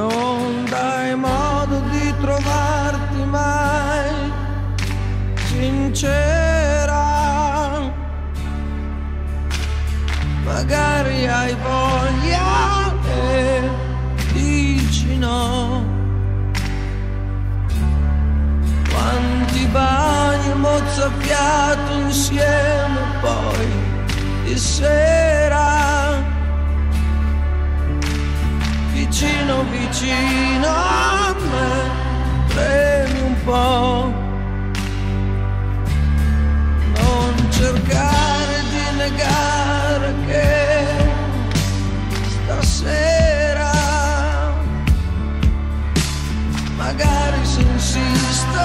non dai modo di trovarti mai sincera. Magari hai voglia e dici no. Quanti bagni mozzafiato insieme poi di sera vicino a me premi un po' non cercare di negare che stasera magari se insisto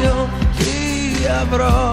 io ti avrò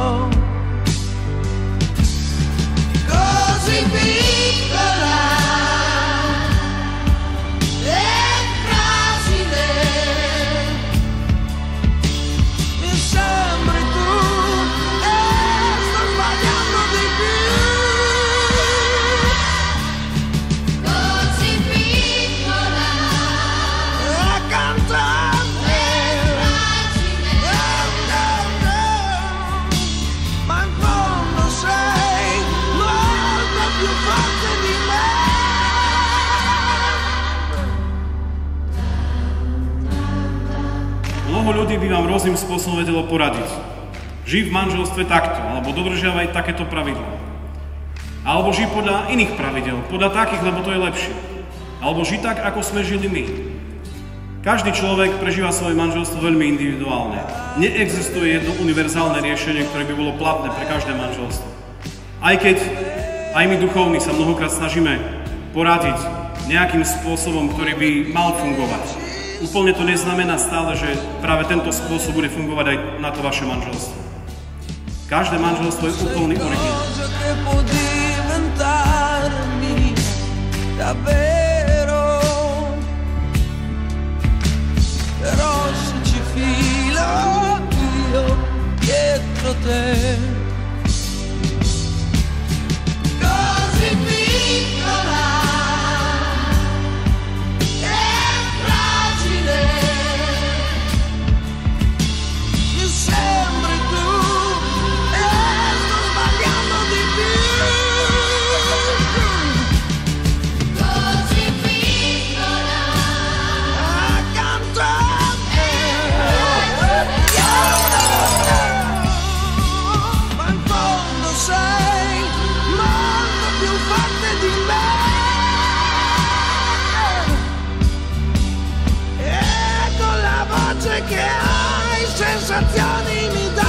ľudí by vám rôznym spôsobom vedelo poradiť. Žij v manželstve takto, alebo dodržiavaj takéto pravidlo. Alebo žij podľa iných pravidel, podľa takých, lebo to je lepšie. Alebo žij tak, ako sme žili my. Každý človek prežíva svoje manželstvo veľmi individuálne. Neexistuje jedno univerzálne riešenie, ktoré by bolo platné pre každé manželstvo. Aj keď aj my duchovní sa mnohokrát snažíme poradiť nejakým spôsobom, ktorý by mal fungovať. Úplne to neznamená stále, že práve tento spôsob bude fungovať aj na to vaše manželstvo. Každé manželstvo je úplný originál. luce che hai, sensazioni mi dai.